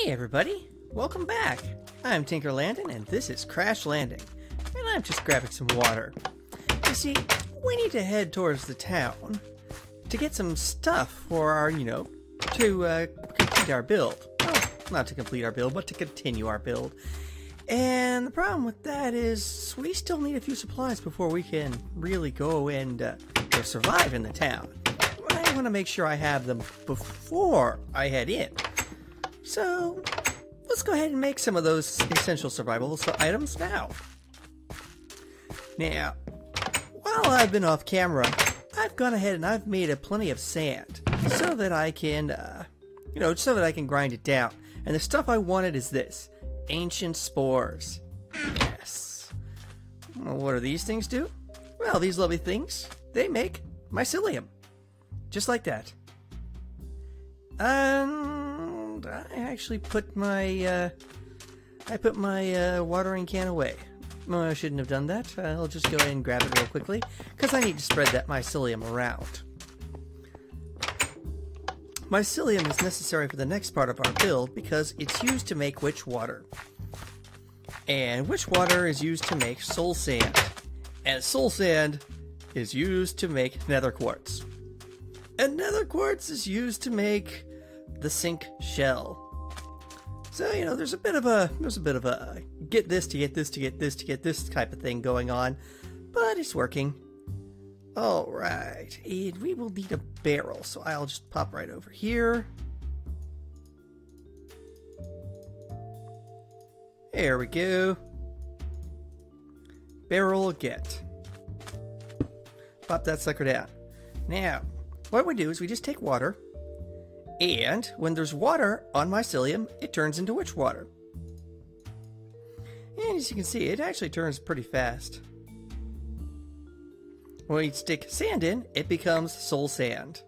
Hey everybody, welcome back. I'm Tinker Landon and this is Crash Landing. And I'm just grabbing some water. You see, we need to head towards the town to get some stuff for our, you know, to uh, complete our build. Well, not to complete our build, but to continue our build. And the problem with that is we still need a few supplies before we can really go and uh, survive in the town. I want to make sure I have them before I head in. So, let's go ahead and make some of those essential survival items now. Now, while I've been off camera, I've gone ahead and I've made a plenty of sand so that I can, uh, you know, so that I can grind it down. And the stuff I wanted is this ancient spores. Yes. Well, what do these things do? Well, these lovely things, they make mycelium. Just like that. And I actually put my, uh, I put my uh, watering can away. No, I shouldn't have done that. I'll just go ahead and grab it real quickly, because I need to spread that mycelium around. Mycelium is necessary for the next part of our build because it's used to make witch water. And witch water is used to make soul sand. And soul sand is used to make nether quartz. And nether quartz is used to make the sync shell. So, you know, there's a bit of a there's a bit of a get this to get this to get this to get this type of thing going on, but it's working. All right, and we will need a barrel, so I'll just pop right over here. There we go. Barrel get. Pop that sucker down. Now, what we do is we just take water, and when there's water on mycelium, it turns into witch water. And as you can see, it actually turns pretty fast. When you stick sand in, it becomes soul sand.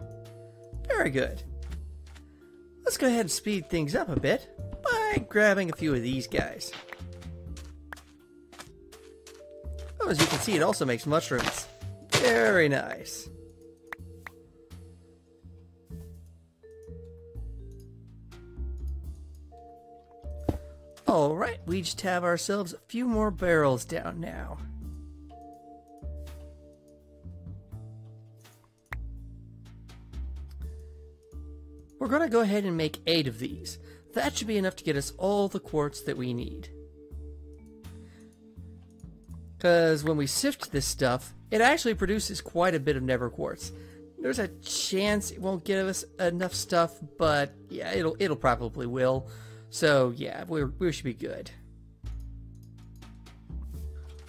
Very good. Let's go ahead and speed things up a bit by grabbing a few of these guys. Oh, as you can see, it also makes mushrooms. Very nice. Alright, we just have ourselves a few more barrels down now. We're going to go ahead and make eight of these. That should be enough to get us all the quartz that we need. Because when we sift this stuff, it actually produces quite a bit of nether quartz. There's a chance it won't give us enough stuff, but yeah, it'll it'll probably will. So yeah, we we should be good.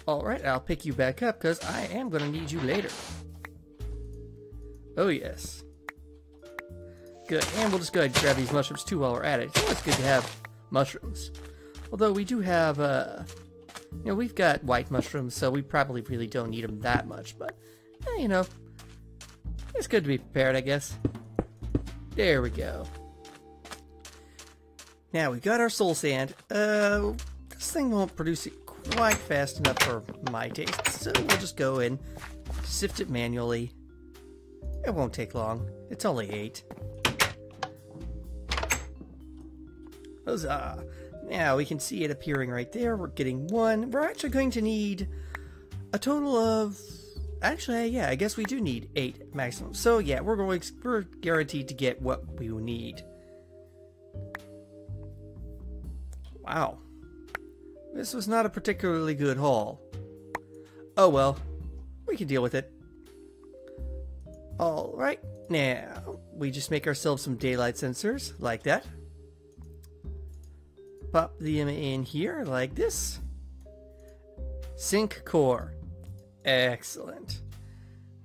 Alright, I'll pick you back up because I am going to need you later. Oh yes. Good, and we'll just go ahead and grab these mushrooms too while we're at it. It's always good to have mushrooms. Although we do have, uh, you know, we've got white mushrooms, so we probably really don't need them that much, but, eh, you know, it's good to be prepared, I guess. There we go. Now we've got our soul sand. Uh, this thing won't produce it quite fast enough for my taste, so we'll just go and sift it manually. It won't take long. It's only eight. Huzzah! Now we can see it appearing right there. We're getting one. We're actually going to need a total of. Actually, yeah, I guess we do need eight maximum. So yeah, we're going. We're guaranteed to get what we need. Wow. This was not a particularly good haul. Oh well, we can deal with it. Alright, now we just make ourselves some daylight sensors, like that. Pop them in here, like this. Sync core. Excellent.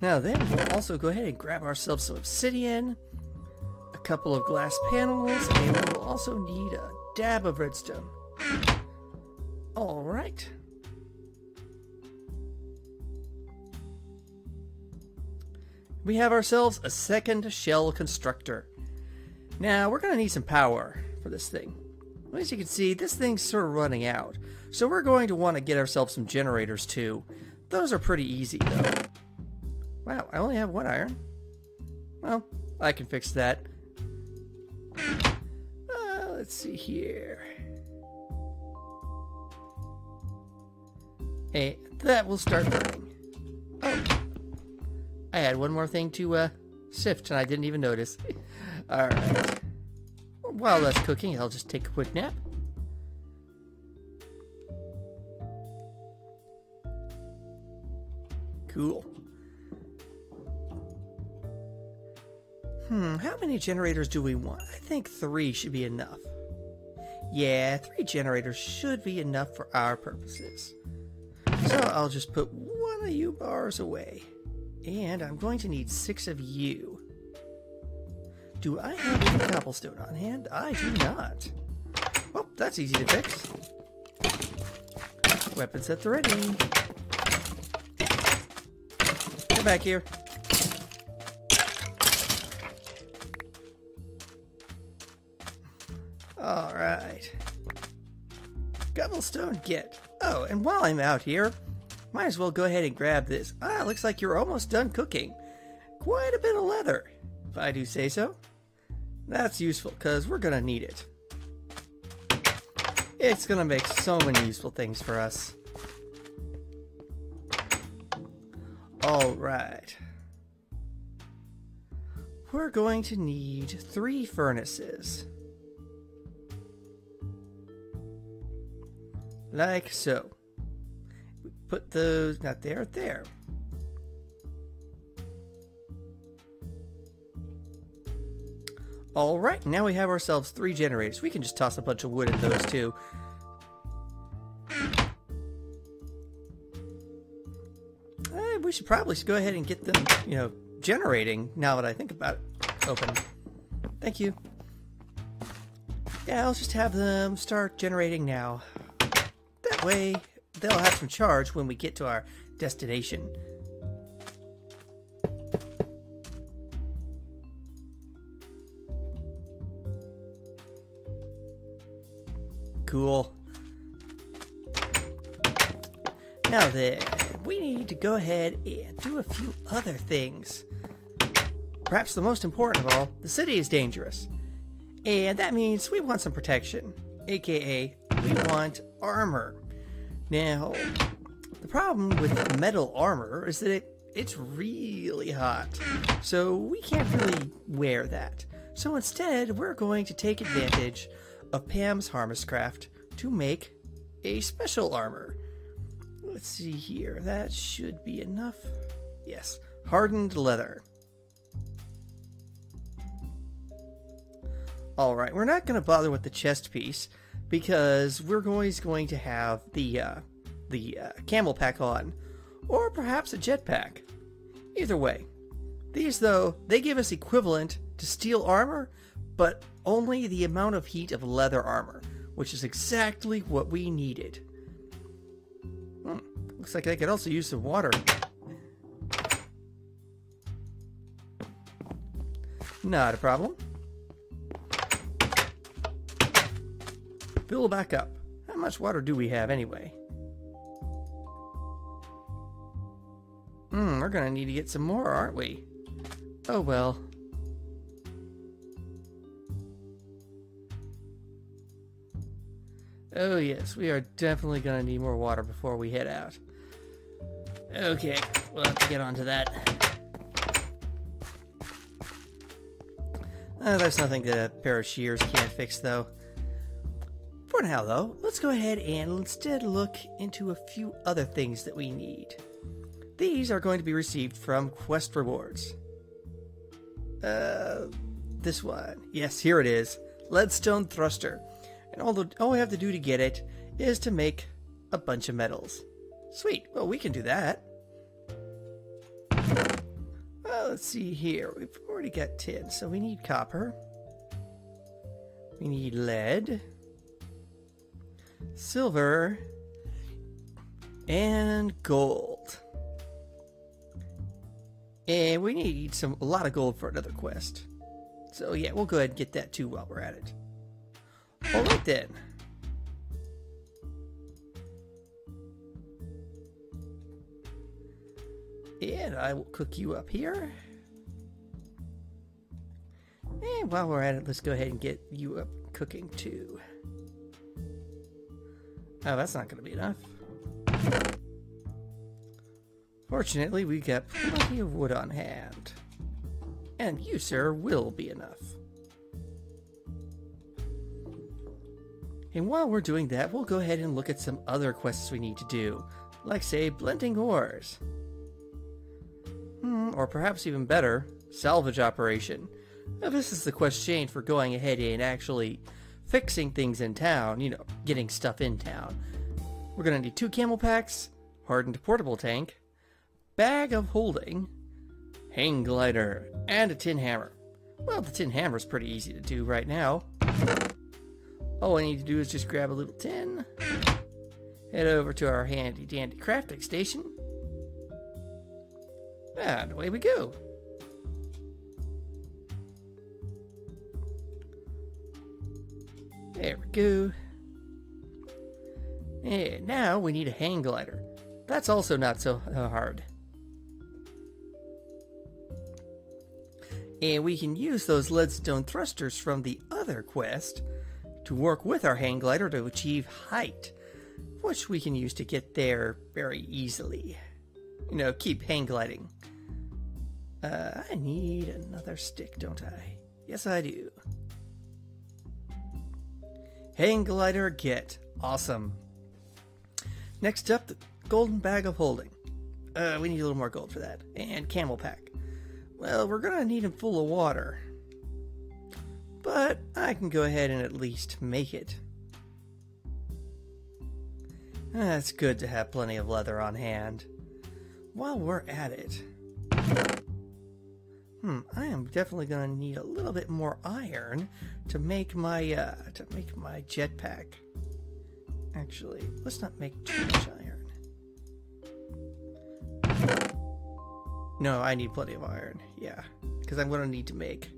Now then, we'll also go ahead and grab ourselves some obsidian, a couple of glass panels, and we'll also need a dab of redstone. Alright. We have ourselves a second shell constructor. Now, we're going to need some power for this thing. As you can see, this thing's sort of running out. So we're going to want to get ourselves some generators too. Those are pretty easy though. Wow, I only have one iron. Well, I can fix that let's see here. Hey, that will start burning. Oh, I had one more thing to uh, sift and I didn't even notice. Alright. While that's cooking, I'll just take a quick nap. Cool. Hmm, how many generators do we want? I think three should be enough. Yeah, three generators should be enough for our purposes. So I'll just put one of you bars away. And I'm going to need six of you. Do I have any cobblestone on hand? I do not. Oh, that's easy to fix. Weapons at the ready. Come back here. Alright. Cobblestone get. Oh, and while I'm out here, might as well go ahead and grab this. Ah, looks like you're almost done cooking. Quite a bit of leather, if I do say so. That's useful, because we're going to need it. It's going to make so many useful things for us. Alright. We're going to need three furnaces. Like so. Put those, not there, there. Alright, now we have ourselves three generators. We can just toss a bunch of wood in those too. Uh, we should probably go ahead and get them, you know, generating now that I think about it. Open. Thank you. Yeah, I'll just have them start generating now. Way, they'll have some charge when we get to our destination. Cool. Now then, we need to go ahead and do a few other things. Perhaps the most important of all, the city is dangerous. And that means we want some protection, aka we want armor. Now, the problem with metal armor is that it, it's really hot, so we can't really wear that. So instead, we're going to take advantage of Pam's HarvestCraft to make a special armor. Let's see here, that should be enough. Yes, hardened leather. Alright, we're not going to bother with the chest piece because we're always going to have the uh, the uh, CamelPack on, or perhaps a jetpack. Either way, these though they give us equivalent to steel armor, but only the amount of heat of leather armor, which is exactly what we needed. Hmm, looks like I could also use some water. Not a problem. Fill back up. How much water do we have anyway? Hmm, we're gonna need to get some more, aren't we? Oh well. Oh yes, we are definitely gonna need more water before we head out. Okay, we'll have to get onto that. Uh, there's nothing that a pair of shears can't fix though. For now, though, let's go ahead and instead look into a few other things that we need. These are going to be received from quest rewards. Uh, this one. Yes, here it is. Leadstone Thruster. And all, the, all we have to do to get it is to make a bunch of metals. Sweet. Well, we can do that. Well, let's see here. We've already got tin, so we need copper. We need lead silver, and gold. And we need some a lot of gold for another quest. So yeah, we'll go ahead and get that too while we're at it. Alright then. And I will cook you up here. And while we're at it, let's go ahead and get you up cooking too. Oh, that's not going to be enough. Fortunately, we got plenty of wood on hand. And you, sir, will be enough. And while we're doing that, we'll go ahead and look at some other quests we need to do, like, say, blending ores. Hmm, or perhaps even better, salvage operation. Now, this is the quest chain for going ahead and actually fixing things in town, you know, getting stuff in town. We're gonna need two camel packs, hardened portable tank, bag of holding, hang glider, and a tin hammer. Well, the tin hammer is pretty easy to do right now. All I need to do is just grab a little tin, head over to our handy dandy crafting station, and away we go. There we go. And now we need a hang glider. That's also not so hard. And we can use those leadstone thrusters from the other quest to work with our hang glider to achieve height, which we can use to get there very easily. You know, keep hang gliding. Uh, I need another stick, don't I? Yes, I do. Hang glider get. Awesome. Next up, the golden bag of holding. Uh, we need a little more gold for that. And camel pack. Well, we're gonna need them full of water. But I can go ahead and at least make it. Ah, it's good to have plenty of leather on hand. While we're at it, Hmm, I am definitely gonna need a little bit more iron to make my uh, to make my jetpack. Actually, let's not make too much iron. No, I need plenty of iron. Yeah, because I'm gonna need to make.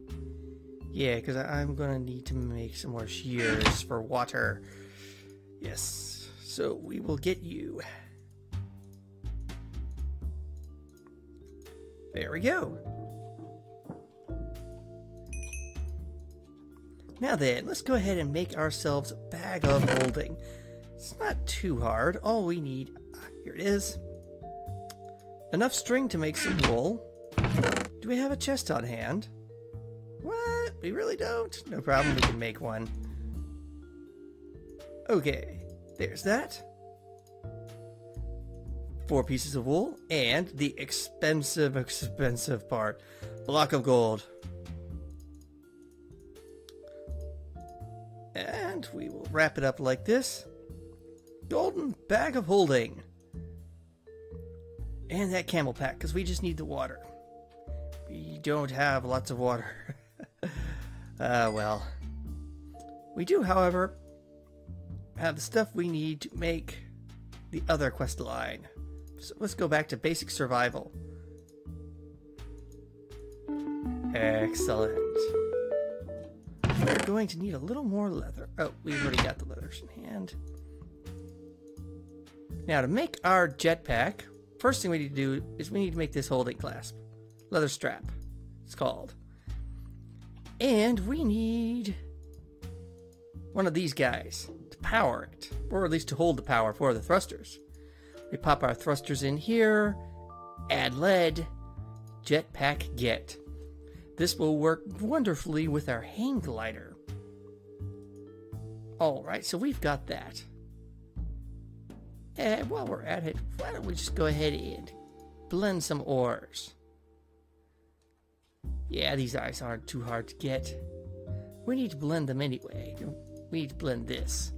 Yeah, because I'm gonna need to make some more shears for water. Yes, so we will get you. There we go. Now then, let's go ahead and make ourselves a bag of holding. It's not too hard. All we need, ah, here it is. Enough string to make some wool. Do we have a chest on hand? What? We really don't? No problem, we can make one. Okay, there's that. Four pieces of wool, and the expensive, expensive part. Block of gold. And we will wrap it up like this. Golden bag of holding. And that camel pack, because we just need the water. We don't have lots of water. Ah, uh, well. We do, however, have the stuff we need to make the other quest line. So let's go back to basic survival. Excellent. We're going to need a little more leather. Oh, we've already got the leathers in hand. Now, to make our jetpack, first thing we need to do is we need to make this holding clasp. Leather strap, it's called. And we need one of these guys to power it, or at least to hold the power for the thrusters. We pop our thrusters in here, add lead, jetpack get. This will work wonderfully with our hang glider. Alright, so we've got that. And while we're at it, why don't we just go ahead and blend some ores. Yeah, these eyes aren't too hard to get. We need to blend them anyway. We need to blend this.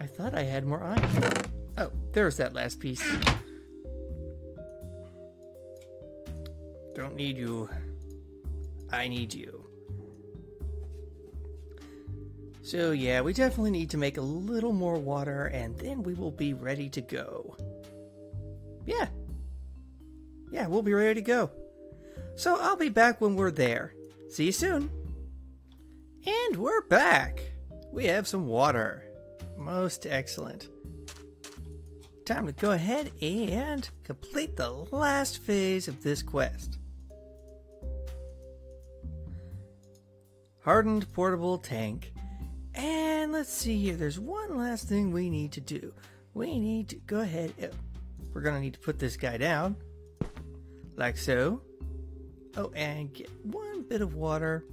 I thought I had more iron. Oh, there's that last piece. Don't need you. I need you. So yeah, we definitely need to make a little more water and then we will be ready to go. Yeah. Yeah, we'll be ready to go. So I'll be back when we're there. See you soon. And we're back. We have some water. Most excellent. Time to go ahead and complete the last phase of this quest. Hardened portable tank. And let's see here. There's one last thing we need to do. We need to go ahead. We're going to need to put this guy down. Like so. Oh, and get one bit of water.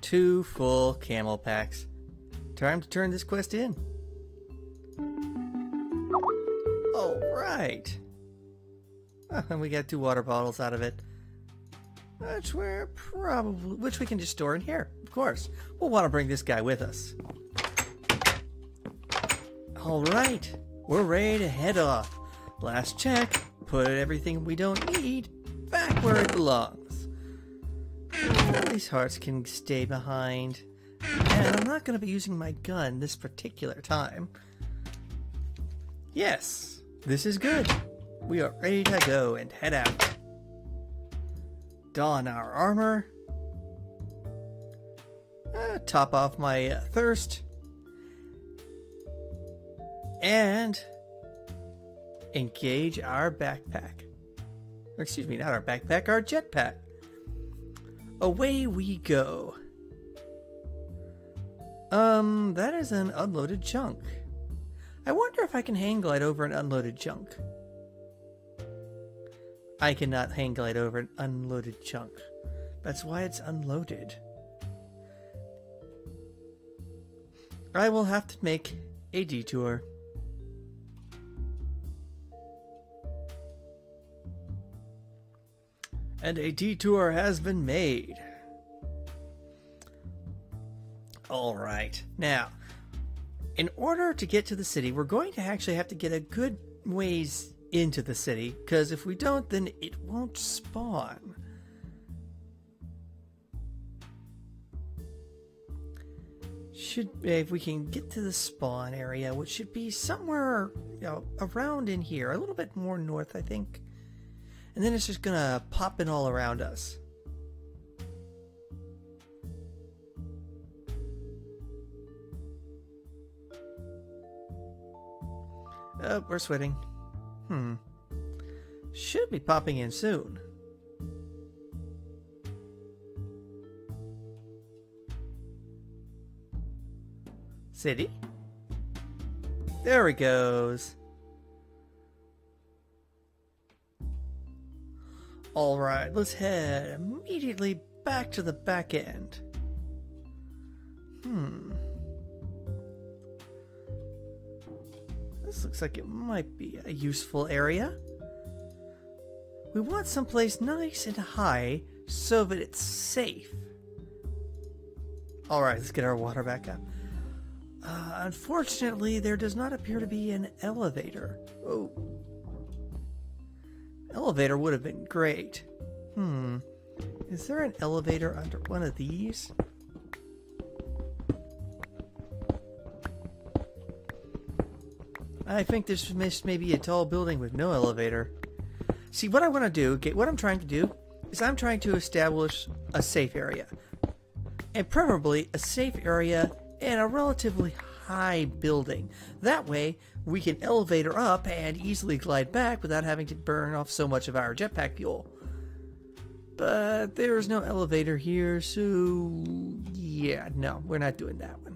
Two full camel packs. Time to turn this quest in. All right. Oh, and we got two water bottles out of it. Which we're probably, which we can just store in here. Of course, we'll want to bring this guy with us. All right, we're ready to head off. Last check. Put everything we don't need back where it belongs. These hearts can stay behind. And I'm not going to be using my gun this particular time. Yes, this is good. We are ready to go and head out. Don our armor. Uh, top off my uh, thirst. And engage our backpack. Excuse me, not our backpack, our jetpack. Away we go. Um, that is an unloaded chunk. I wonder if I can hang glide over an unloaded chunk. I cannot hang glide over an unloaded chunk. That's why it's unloaded. I will have to make a detour. And a detour has been made. All right. Now, in order to get to the city, we're going to actually have to get a good ways into the city, because if we don't, then it won't spawn. Should if we can get to the spawn area, which should be somewhere you know, around in here, a little bit more north, I think. And then it's just gonna pop in all around us. Oh, we're sweating. Hmm. Should be popping in soon. City? There he goes. Alright, let's head immediately back to the back end. Hmm. This looks like it might be a useful area. We want someplace nice and high so that it's safe. Alright, let's get our water back up. Uh, unfortunately, there does not appear to be an elevator. Oh. Elevator would have been great. Hmm. Is there an elevator under one of these? I think this missed maybe a tall building with no elevator. See, what I want to do, what I'm trying to do, is I'm trying to establish a safe area. And preferably a safe area in a relatively high building. That way, we can elevator up and easily glide back without having to burn off so much of our jetpack fuel. But there's no elevator here, so yeah, no, we're not doing that one.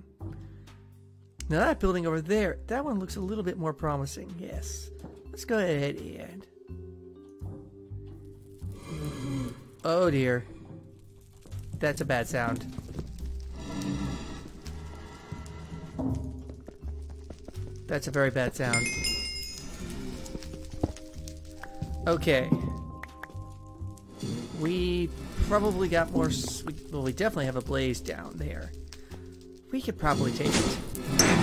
Now that building over there, that one looks a little bit more promising. Yes. Let's go ahead and... Oh dear. That's a bad sound. That's a very bad sound. Okay. We probably got more... Well, we definitely have a blaze down there. We could probably take it.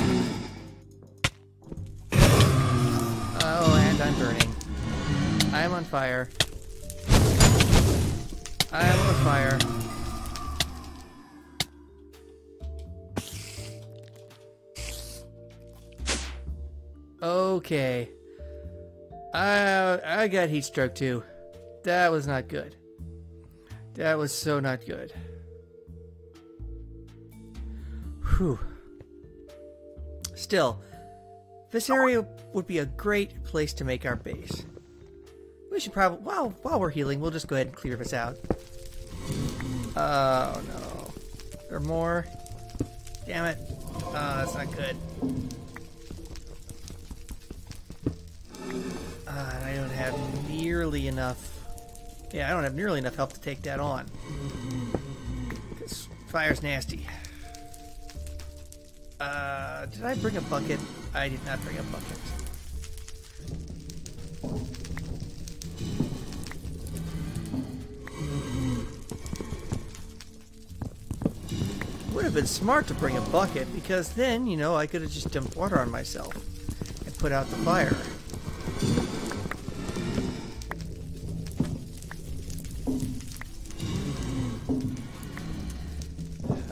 I am on fire. I am on fire. Okay. I I got heat stroke too. That was not good. That was so not good. Whew. Still, this area would be a great place to make our base. We should probably while while we're healing, we'll just go ahead and clear this out. Oh no. There are more. Damn it. Oh, that's not good. Uh, I don't have nearly enough. Yeah, I don't have nearly enough help to take that on. This fire's nasty. Uh, did I bring a bucket? I did not bring a bucket. Would have been smart to bring a bucket because then, you know, I could have just dumped water on myself and put out the fire.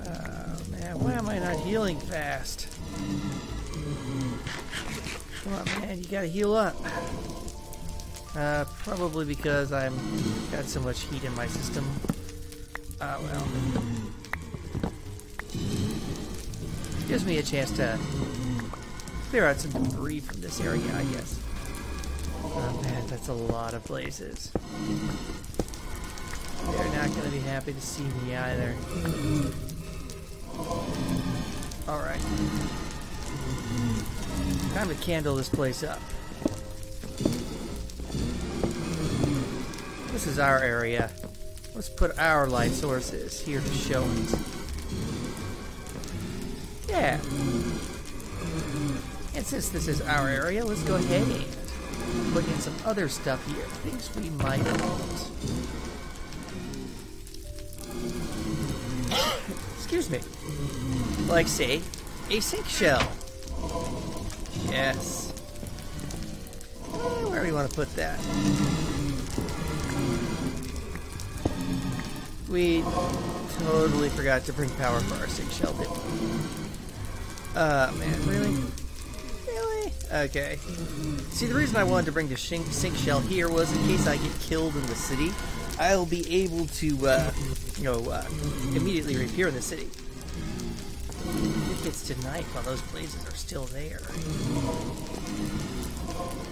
Oh man, why am I not healing fast? Come on, man, you gotta heal up. Uh, probably because I'm got so much heat in my system. Ah, well. Gives me a chance to clear out some debris from this area, I guess. Oh man, that's a lot of places. They're not going to be happy to see me either. Alright. Time to candle this place up. This is our area. Let's put our light sources here to show it. Yeah. And since this is our area, let's go ahead and put in some other stuff here. Things we might want. Excuse me. Like, say, a sync shell. Yes. Eh, Where do we want to put that? We totally forgot to bring power for our sync shell, didn't we? Uh, man, really? Really? Okay. See, the reason I wanted to bring the sync, sync shell here was in case I get killed in the city, I'll be able to, uh, you know, uh, immediately reappear in the city. If it's tonight while those blazes are still there.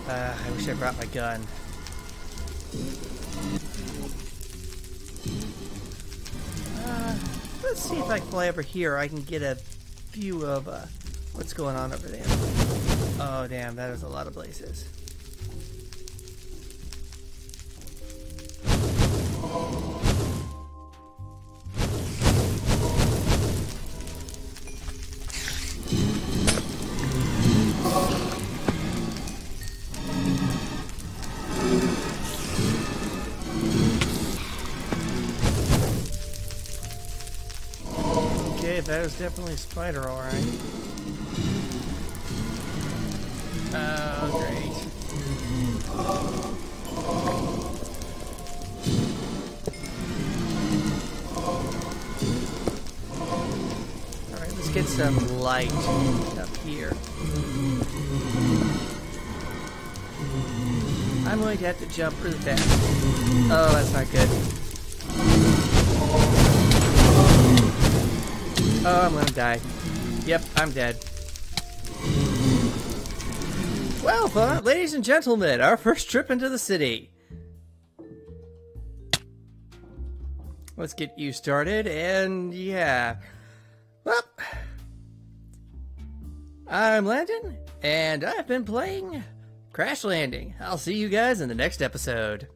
Uh, I wish I brought my gun. Uh, let's see if I can fly over here. I can get a view of uh, what's going on over there. Oh, damn, that is a lot of blazes. That is definitely a spider, alright. Oh, great. Alright, let's get some light up here. I'm going to have to jump really fast. Oh, that's not good. Oh, I'm gonna die. Yep, I'm dead. Well, uh, ladies and gentlemen, our first trip into the city. Let's get you started, and yeah. Well, I'm Landon, and I've been playing Crash Landing. I'll see you guys in the next episode.